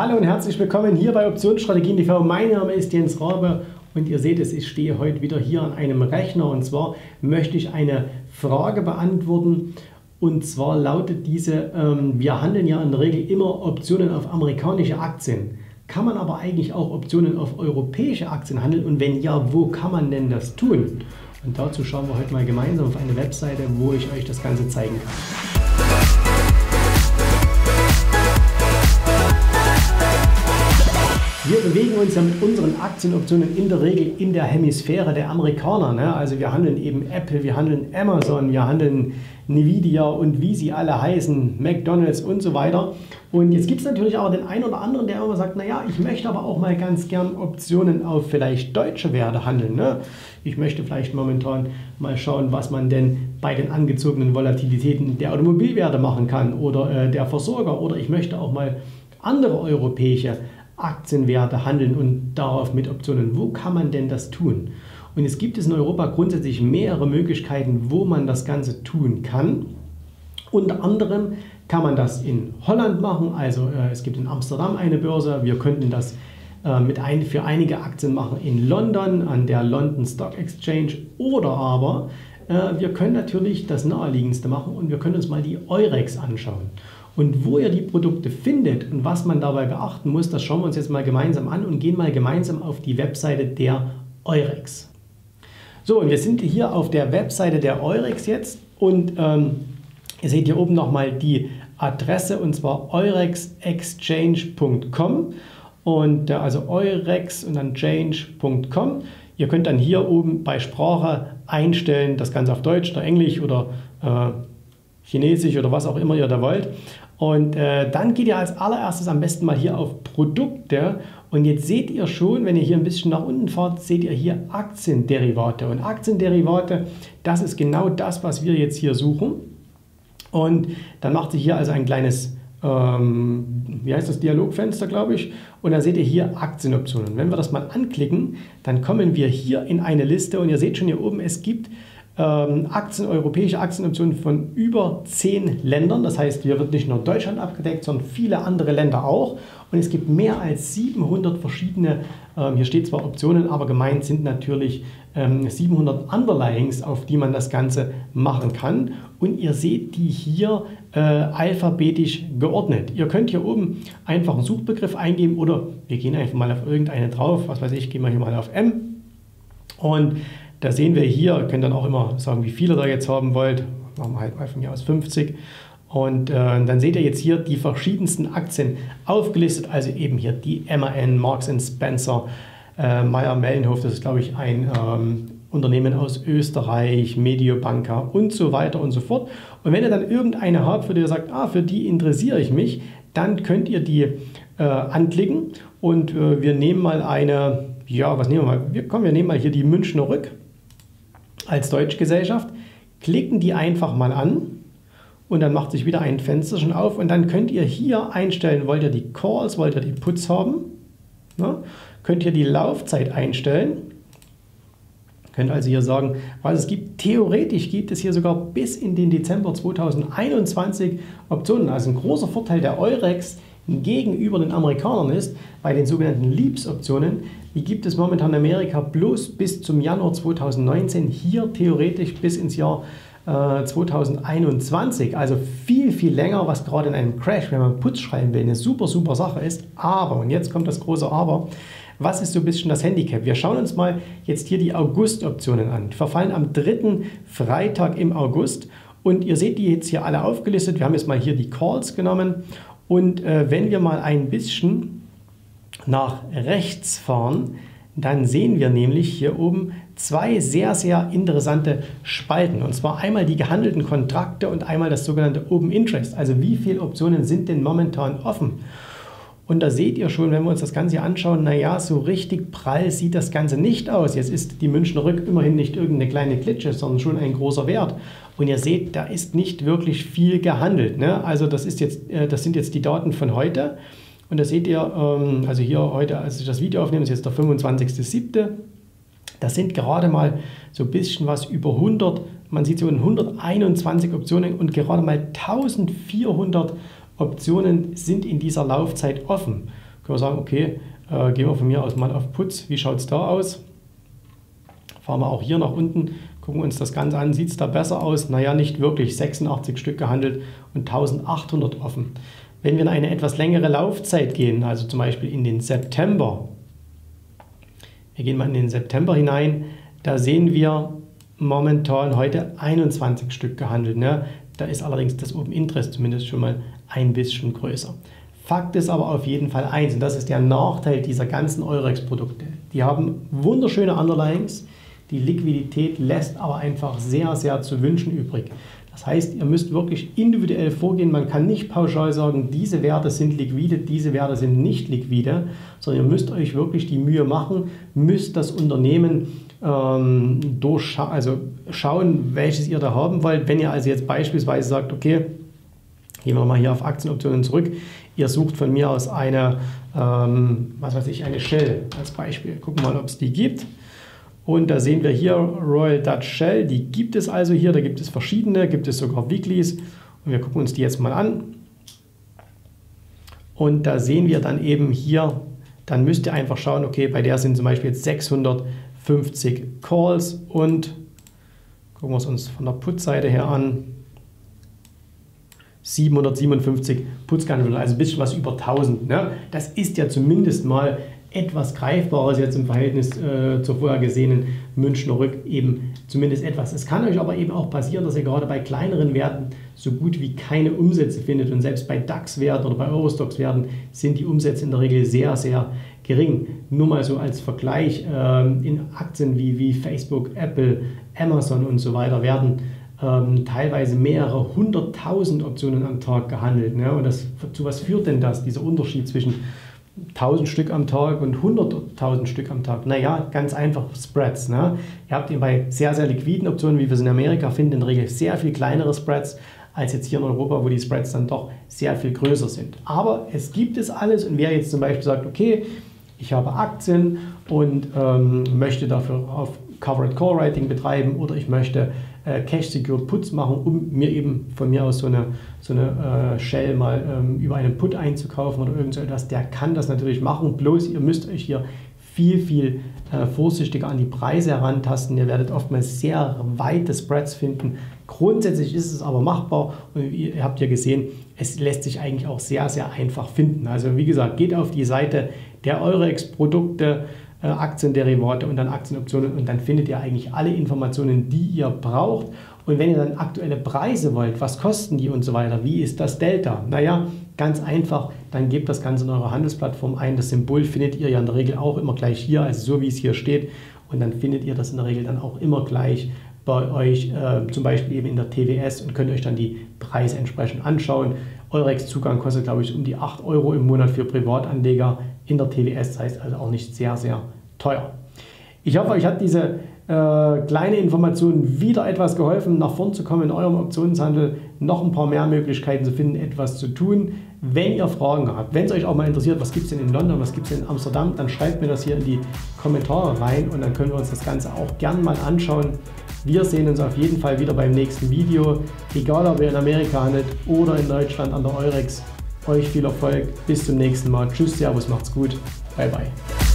Hallo und herzlich willkommen hier bei Optionsstrategien TV. Mein Name ist Jens Rabe und ihr seht es, ich stehe heute wieder hier an einem Rechner und zwar möchte ich eine Frage beantworten und zwar lautet diese, ähm, wir handeln ja in der Regel immer Optionen auf amerikanische Aktien. Kann man aber eigentlich auch Optionen auf europäische Aktien handeln und wenn ja, wo kann man denn das tun? Und dazu schauen wir heute mal gemeinsam auf eine Webseite, wo ich euch das Ganze zeigen kann. Wir bewegen uns ja mit unseren Aktienoptionen in der Regel in der Hemisphäre der Amerikaner. Ne? Also wir handeln eben Apple, wir handeln Amazon, wir handeln Nvidia und wie sie alle heißen, McDonald's und so weiter. Und jetzt gibt es natürlich auch den einen oder anderen, der immer sagt, naja, ich möchte aber auch mal ganz gern Optionen auf vielleicht deutsche Werte handeln. Ne? Ich möchte vielleicht momentan mal schauen, was man denn bei den angezogenen Volatilitäten der Automobilwerte machen kann oder äh, der Versorger. Oder ich möchte auch mal andere europäische Aktienwerte handeln und darauf mit Optionen. Wo kann man denn das tun? Und es gibt es in Europa grundsätzlich mehrere Möglichkeiten, wo man das Ganze tun kann. Unter anderem kann man das in Holland machen, also äh, es gibt in Amsterdam eine Börse. Wir könnten das äh, mit ein, für einige Aktien machen in London an der London Stock Exchange oder aber äh, wir können natürlich das naheliegendste machen und wir können uns mal die Eurex anschauen. Und wo ihr die Produkte findet und was man dabei beachten muss, das schauen wir uns jetzt mal gemeinsam an und gehen mal gemeinsam auf die Webseite der Eurex. So, und wir sind hier auf der Webseite der Eurex jetzt und ähm, ihr seht hier oben nochmal die Adresse und zwar eurexexchange.com und äh, also eurex und dann change.com. Ihr könnt dann hier oben bei Sprache einstellen, das Ganze auf Deutsch oder Englisch oder äh, Chinesisch oder was auch immer ihr da wollt. Und äh, dann geht ihr als allererstes am besten mal hier auf Produkte und jetzt seht ihr schon, wenn ihr hier ein bisschen nach unten fahrt, seht ihr hier Aktienderivate. Und Aktienderivate, das ist genau das, was wir jetzt hier suchen. Und dann macht sich hier also ein kleines, ähm, wie heißt das, Dialogfenster, glaube ich. Und dann seht ihr hier Aktienoptionen. Wenn wir das mal anklicken, dann kommen wir hier in eine Liste und ihr seht schon hier oben, es gibt Aktien, europäische Aktienoptionen von über zehn Ländern. Das heißt, hier wird nicht nur Deutschland abgedeckt, sondern viele andere Länder auch. Und es gibt mehr als 700 verschiedene, ähm, hier steht zwar Optionen, aber gemeint sind natürlich ähm, 700 Underlyings, auf die man das Ganze machen kann. Und ihr seht die hier äh, alphabetisch geordnet. Ihr könnt hier oben einfach einen Suchbegriff eingeben oder wir gehen einfach mal auf irgendeine drauf. Was weiß ich, gehen wir hier mal auf M. Und da sehen wir hier, ihr könnt dann auch immer sagen, wie viele ihr da jetzt haben wollt. Machen wir halt mal von mir aus 50. Und äh, dann seht ihr jetzt hier die verschiedensten Aktien aufgelistet, also eben hier die MAN, Marks Spencer, äh, Meyer Mellenhof, das ist glaube ich ein ähm, Unternehmen aus Österreich, Mediobanca und so weiter und so fort. Und wenn ihr dann irgendeine habt, für die ihr sagt, ah, für die interessiere ich mich, dann könnt ihr die äh, anklicken und äh, wir nehmen mal eine, ja, was nehmen wir mal? Wir, komm, wir nehmen mal hier die Münchner Rück als Deutschgesellschaft, klicken die einfach mal an und dann macht sich wieder ein Fenster schon auf und dann könnt ihr hier einstellen, wollt ihr die Calls, wollt ihr die Puts haben, ne? könnt ihr die Laufzeit einstellen, könnt also hier sagen, was es gibt. Theoretisch gibt es hier sogar bis in den Dezember 2021 Optionen. Also ein großer Vorteil der Eurex gegenüber den Amerikanern ist, bei den sogenannten Leaps-Optionen, die gibt es momentan in Amerika bloß bis zum Januar 2019, hier theoretisch bis ins Jahr äh, 2021, also viel, viel länger, was gerade in einem Crash, wenn man Putz schreiben will, eine super, super Sache ist. Aber, und jetzt kommt das große Aber, was ist so ein bisschen das Handicap? Wir schauen uns mal jetzt hier die August-Optionen an. Die verfallen am dritten Freitag im August und ihr seht die jetzt hier alle aufgelistet. Wir haben jetzt mal hier die Calls genommen und äh, wenn wir mal ein bisschen nach rechts fahren, dann sehen wir nämlich hier oben zwei sehr, sehr interessante Spalten. Und zwar einmal die gehandelten Kontrakte und einmal das sogenannte Open Interest. Also wie viele Optionen sind denn momentan offen? Und da seht ihr schon, wenn wir uns das Ganze hier anschauen, naja, so richtig prall sieht das Ganze nicht aus. Jetzt ist die Münchner Rück immerhin nicht irgendeine kleine Klitsche, sondern schon ein großer Wert. Und ihr seht, da ist nicht wirklich viel gehandelt. Ne? Also das, ist jetzt, äh, das sind jetzt die Daten von heute. Und da seht ihr, ähm, also hier heute, als ich das Video aufnehme, ist jetzt der 25.07. Das sind gerade mal so ein bisschen was über 100, man sieht so 121 Optionen und gerade mal 1400 Optionen sind in dieser Laufzeit offen. Können wir sagen, okay, äh, gehen wir von mir aus mal auf Putz. Wie schaut es da aus? Fahren wir auch hier nach unten, gucken uns das Ganze an. Sieht es da besser aus? Naja, nicht wirklich. 86 Stück gehandelt und 1800 offen. Wenn wir in eine etwas längere Laufzeit gehen, also zum Beispiel in den September, wir gehen mal in den September hinein, da sehen wir momentan heute 21 Stück gehandelt. Ne? Da ist allerdings das Open Interest zumindest schon mal ein bisschen größer. Fakt ist aber auf jeden Fall eins, und das ist der Nachteil dieser ganzen Eurex-Produkte. Die haben wunderschöne Underlyings, die Liquidität lässt aber einfach sehr, sehr zu wünschen übrig. Das heißt, ihr müsst wirklich individuell vorgehen. Man kann nicht pauschal sagen, diese Werte sind liquide, diese Werte sind nicht liquide, sondern ihr müsst euch wirklich die Mühe machen, müsst das Unternehmen ähm, durchschauen, also schauen, welches ihr da haben wollt. Wenn ihr also jetzt beispielsweise sagt, okay, gehen wir mal hier auf Aktienoptionen zurück, ihr sucht von mir aus eine, ähm, was weiß ich, eine Shell als Beispiel. Gucken mal, ob es die gibt. Und da sehen wir hier Royal Dutch Shell, die gibt es also hier, da gibt es verschiedene, gibt es sogar Weeklies und wir gucken uns die jetzt mal an. Und da sehen wir dann eben hier, dann müsst ihr einfach schauen, okay, bei der sind zum Beispiel jetzt 650 Calls und gucken wir es uns von der Put-Seite her an. 757 Putzkanäle, also ein bisschen was über 1000. Ne? Das ist ja zumindest mal etwas Greifbares jetzt im Verhältnis äh, zur vorher gesehenen Münchner Rück eben zumindest etwas. Es kann euch aber eben auch passieren, dass ihr gerade bei kleineren Werten so gut wie keine Umsätze findet und selbst bei DAX-Werten oder bei Eurostox-Werten sind die Umsätze in der Regel sehr, sehr gering. Nur mal so als Vergleich, äh, in Aktien wie, wie Facebook, Apple, Amazon und so weiter werden ähm, teilweise mehrere hunderttausend Optionen am Tag gehandelt. Ne? Und das, zu was führt denn das, dieser Unterschied zwischen 1000 Stück am Tag und 100.000 Stück am Tag? Naja, ganz einfach Spreads. Ne? Ihr habt eben bei sehr, sehr liquiden Optionen, wie wir es in Amerika finden, in der Regel sehr viel kleinere Spreads als jetzt hier in Europa, wo die Spreads dann doch sehr viel größer sind. Aber es gibt es alles und wer jetzt zum Beispiel sagt, okay, ich habe Aktien und ähm, möchte dafür auf Covered Call Writing betreiben oder ich möchte äh, Cash Secured Puts machen, um mir eben von mir aus so eine, so eine äh, Shell mal ähm, über einen Put einzukaufen oder irgend so etwas, der kann das natürlich machen. Bloß ihr müsst euch hier viel, viel äh, vorsichtiger an die Preise herantasten. Ihr werdet oftmals sehr weite Spreads finden. Grundsätzlich ist es aber machbar und ihr habt ja gesehen, es lässt sich eigentlich auch sehr, sehr einfach finden. Also wie gesagt, geht auf die Seite der Eurex-Produkte äh, Aktienderivate und dann Aktienoptionen und dann findet ihr eigentlich alle Informationen, die ihr braucht. Und wenn ihr dann aktuelle Preise wollt, was kosten die und so weiter, wie ist das Delta? Naja, ganz einfach, dann gebt das Ganze in eure Handelsplattform ein. Das Symbol findet ihr ja in der Regel auch immer gleich hier, also so wie es hier steht. Und dann findet ihr das in der Regel dann auch immer gleich bei euch, äh, zum Beispiel eben in der TWS und könnt euch dann die Preise entsprechend anschauen. Eurex-Zugang kostet, glaube ich, um die 8 Euro im Monat für Privatanleger in der TWS, das heißt also auch nicht sehr, sehr teuer. Ich hoffe, euch hat diese äh, kleine Information wieder etwas geholfen, nach vorn zu kommen in eurem Optionshandel, noch ein paar mehr Möglichkeiten zu finden, etwas zu tun. Wenn ihr Fragen habt, wenn es euch auch mal interessiert, was gibt es denn in London, was gibt es in Amsterdam, dann schreibt mir das hier in die Kommentare rein und dann können wir uns das Ganze auch gern mal anschauen. Wir sehen uns auf jeden Fall wieder beim nächsten Video, egal ob ihr in Amerika handelt oder in Deutschland an der Eurex. Euch viel Erfolg, bis zum nächsten Mal. Tschüss, Servus, macht's gut. Bye, bye.